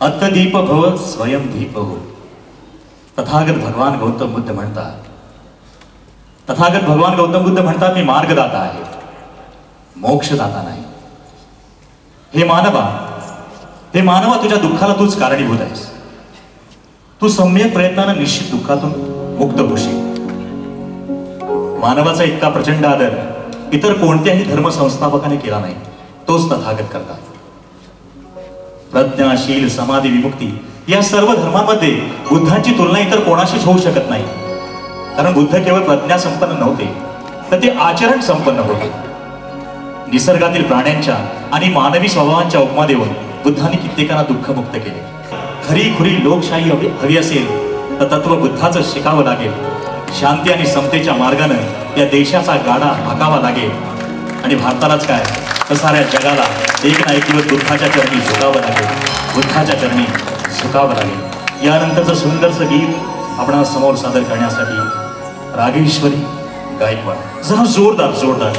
अत्तदीप भव स्वयं दीप। हो तथागत भगवान गौतम बुद्ध म्हणतात तथागत भगवान गौतम बुद्ध म्हणतात मी मार्गदाता आहे मोक्षदाता नाही. हे मानवा हे मानवा तुझ्या दुःखाला तूच कारणीभूत आहेस. तू सम्यक प्रयत्नानं निश्चित दुःखातून मुक्त होशील. मानवाचा इतका प्रचंड आदर इतर कोणत्याही धर्म संस्थापकाने केला नाही तोच तथागत करतात. प्रज्ञाशील समाधी विमुक्ती या सर्व धर्मामध्ये बुद्धांची तुलना इतर कोणाशीच होऊ शकत नाही. कारण बुद्ध केवळ प्रज्ञा संपन्न नव्हते तर ते आचरण संपन्न होते. निसर्गातील प्राण्यांच्या आणि मानवी स्वभावांच्या उपमा देऊन बुद्धांनी कित्येकांना दुःखमुक्त केले. खरी खुरी लोकशाही हवी हवी असेल तर तत्व बुद्धाचं शिकावं लागेल. शांती आणि समतेच्या मार्गानं या देशाचा गाडा हाकावा लागेल. आणि भारतालाच काय? तर साऱ्या जगाला. एक ना एक दिवस दुःखाच्या चरणी झुकावं लागेल. दुःखाच्या चरणी झुकावं लागेल. यानंतरचं सुंदरचं गीत आपणा समोर सादर करण्यासाठी रागेश्वरी गायकवाड. जरा जोरदार जोरदार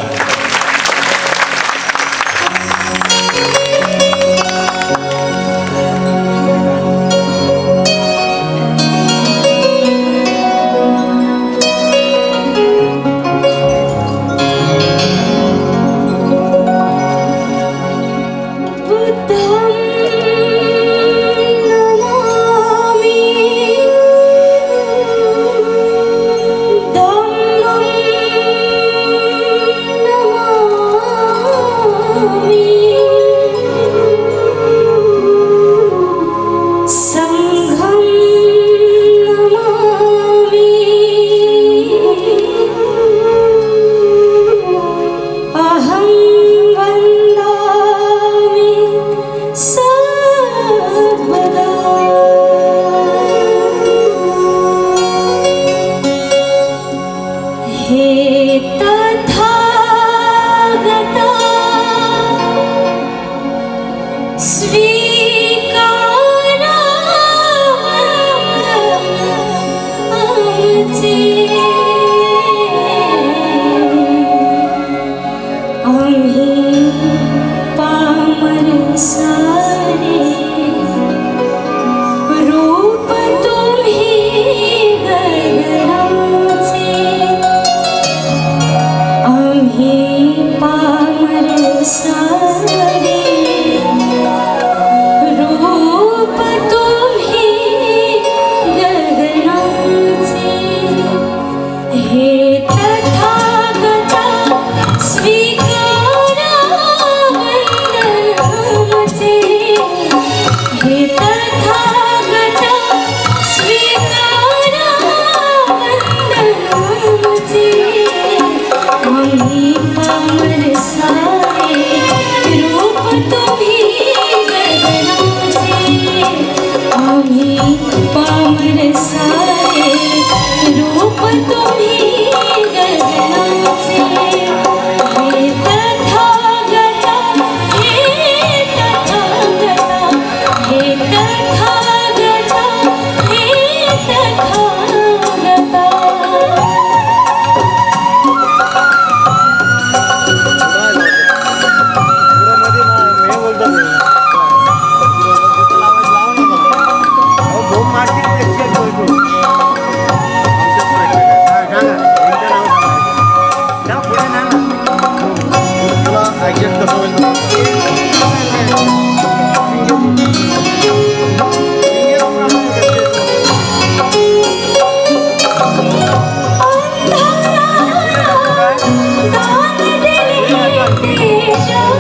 Show.